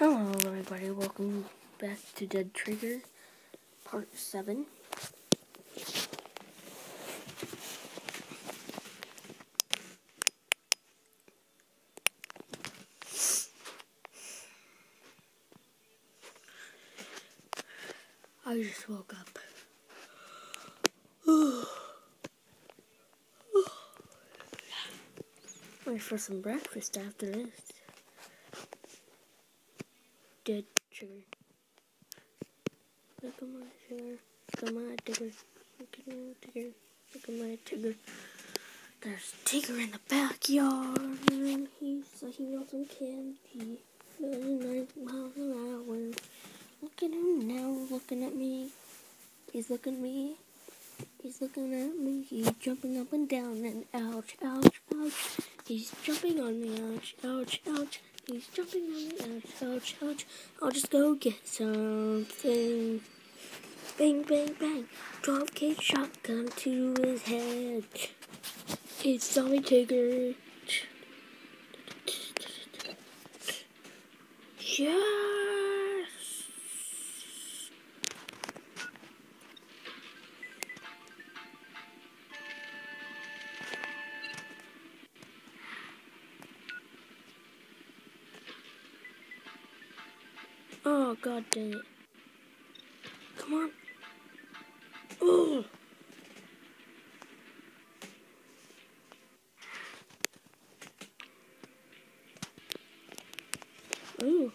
Hello everybody, welcome back to Dead Trigger, part 7. I just woke up. Wait for some breakfast after this. Dead trigger. Look at my trigger. Look at my trigger. Look at my trigger. Look at my trigger. There's Tigger in the backyard. He's sucking on some candy. 99 miles an hour. Look at him now, looking at me. He's looking at me. He's looking at me. He's jumping up and down and ouch, ouch, ouch. He's jumping on me, ouch, ouch, ouch. He's jumping on the ouch, ouch, ouch. I'll just go get something. Bang, bang, bang. 12 K shotgun to his head. It's Zombie Tigger. Yes! Oh, god dang it. Come on. Oh! Ooh.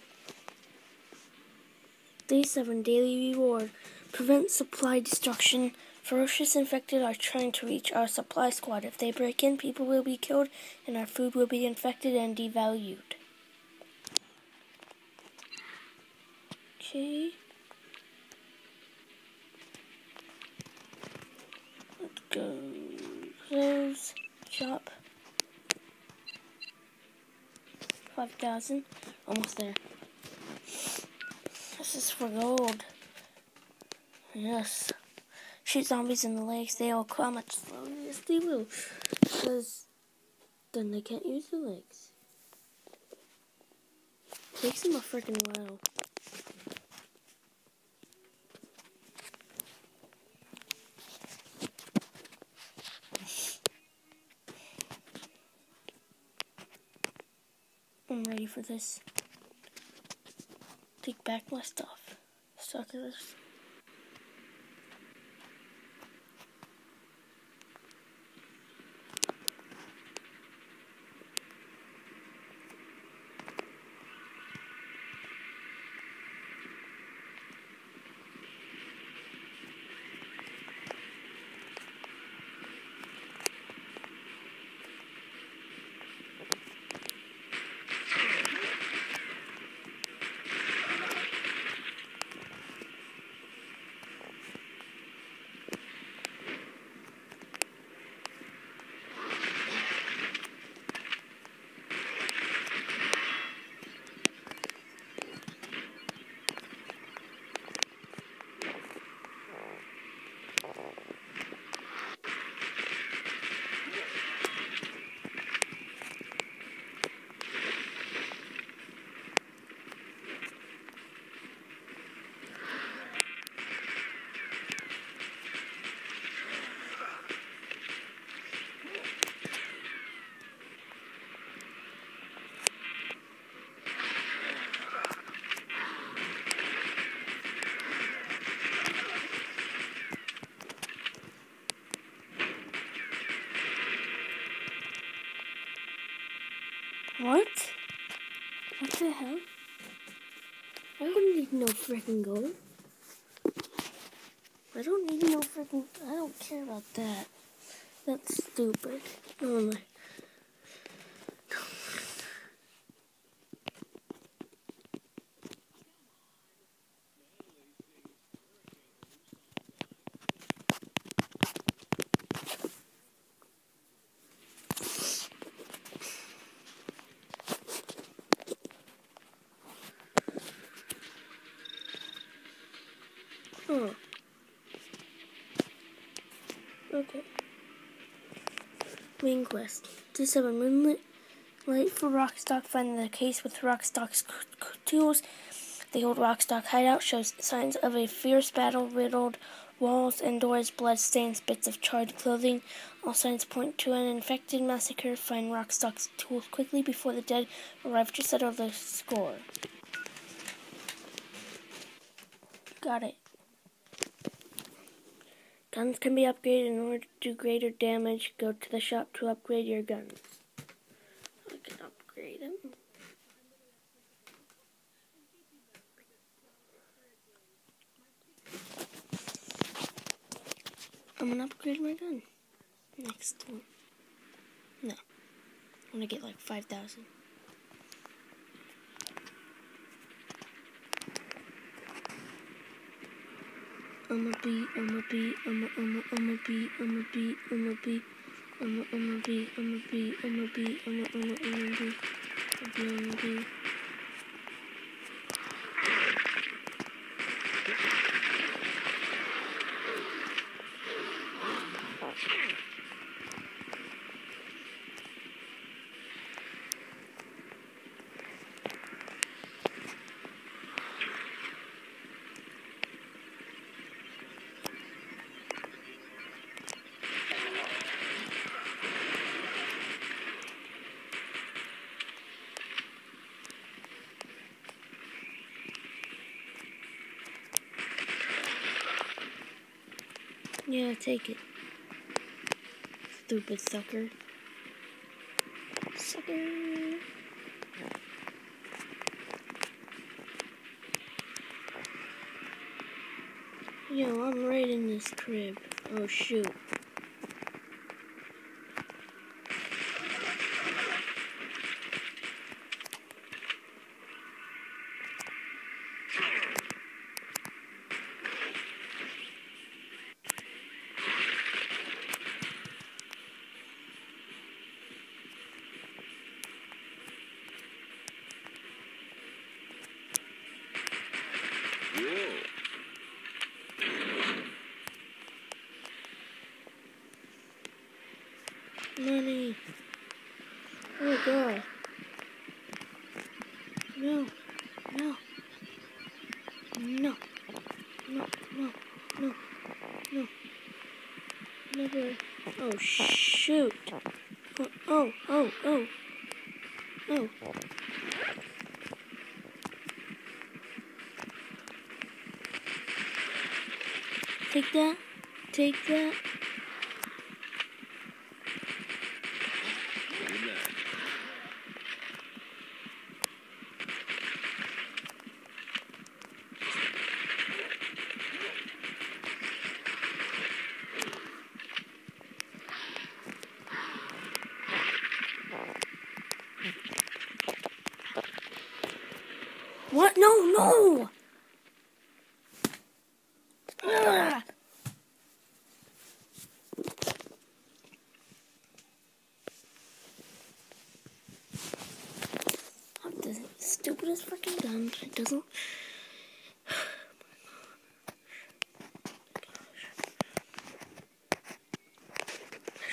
Day 7 Daily Reward. Prevent supply destruction. Ferocious infected are trying to reach our supply squad. If they break in, people will be killed and our food will be infected and devalued. Okay. Let's go. Close. Shop. 5,000. Almost there. This is for gold. Yes. Shoot zombies in the legs. They will come much slower. Yes, they will. Because then they can't use the legs. Takes them a freaking while. I'm ready for this. Take back my stuff. Suckers. The hell? I don't need no freaking gold. I don't need no freaking. I don't care about that. That's stupid. Oh my. Oh. Main quest. Day 7 Moonlit Light for Rockstock, find the case with Rockstock's tools. The old Rockstock hideout shows signs of a fierce battle, riddled walls and doors, blood stains, bits of charred clothing. All signs point to an infected massacre. Find Rockstock's tools quickly before the dead arrive to settle the score. Got it. Guns can be upgraded in order to do greater damage. Go to the shop to upgrade your guns. I can upgrade them. I'm gonna upgrade my gun. Next one. No. I'm gonna get like 5,000. I'm a bee, I'm a bee, I'm a, I'm a, I'm a bee, I'm a bee, I'm a bee, I'm a, I'm a bee, I'm a bee, I'm a bee, I'm a, I'm a, I'm a bee, I'm a bee. Yeah, take it. Stupid sucker. Sucker. Yo, I'm right in this crib. Oh shoot. Money. Oh god. No. No. No. No. No. No. No. Never. Oh shoot. Oh, oh, oh, oh. Oh. Take that. Take that. No, no! Ugh. The stupidest freaking gun. It doesn't. I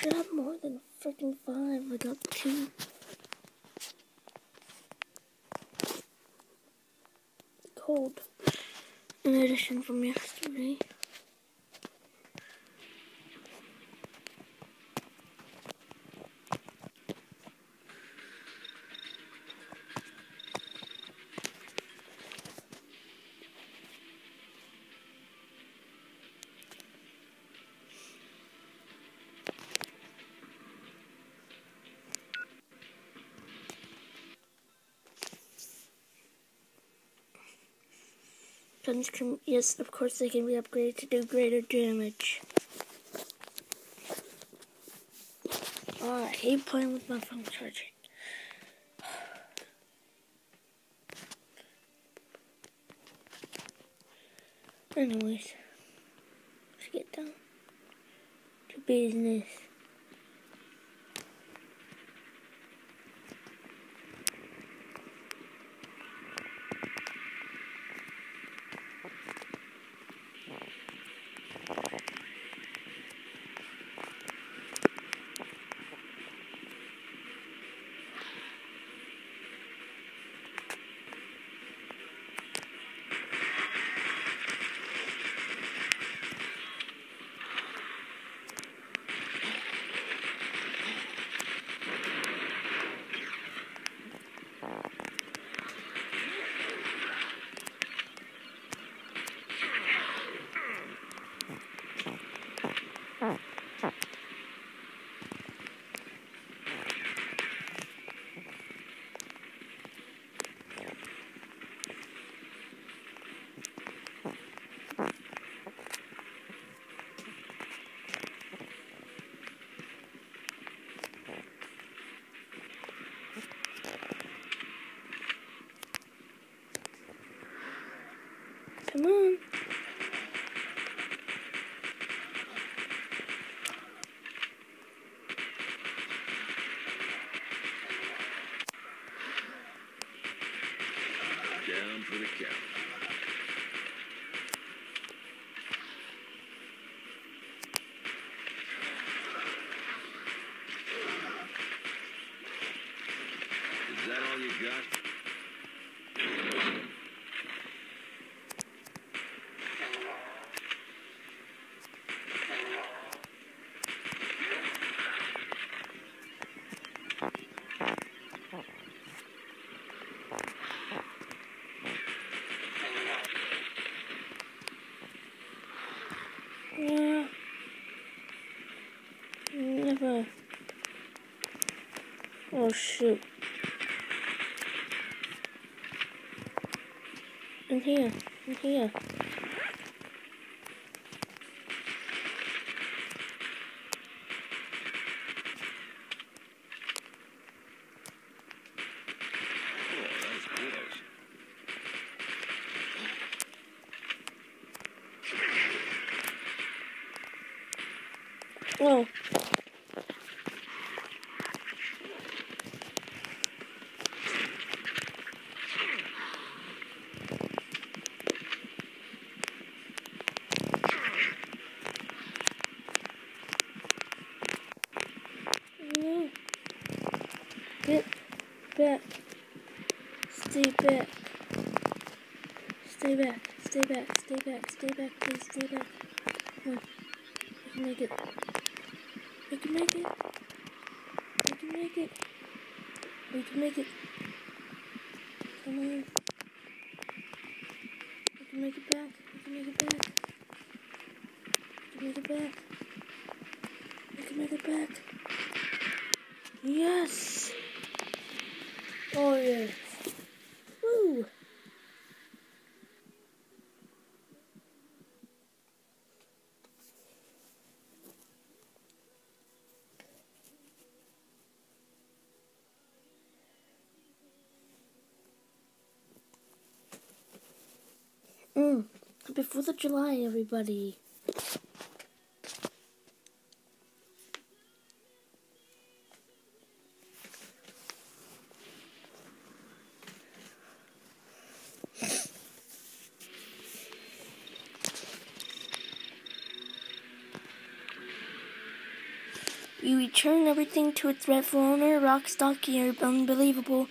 should have more than freaking five. I got two. Cold. An edition from yesterday. Guns can, yes, of course they can be upgraded to do greater damage. Oh, I hate playing with my phone charging. Anyways, let's get down to business. Come on. Down for the count. Is that all you got? Yeah. Oh shoot. In here. In here. Oh, that was close. Oh. No. Get back. Stay back. Stay back. Stay back. Stay back. Stay back. Please stay back. Come on. We can make it. We can make it. We can make it. We can make it. Come on. We can make it back. We can make it back. We can make it back. We can make it back. Yes. Oh yes. Woo. Mm. Happy 4th of July, everybody. You return everything to its rightful owner, Rockstock. You're unbelievable.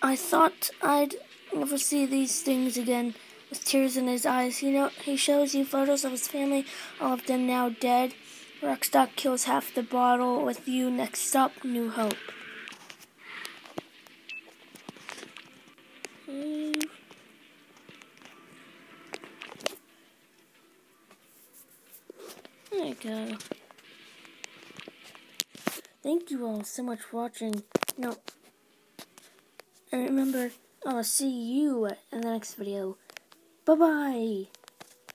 I thought I'd never see these things again. With tears in his eyes, you know, he shows you photos of his family, all of them now dead. Rockstock kills half the bottle with you. Next up, New Hope. Save. There you go. Thank you all so much for watching. No. And remember, I'll see you in the next video. Bye bye.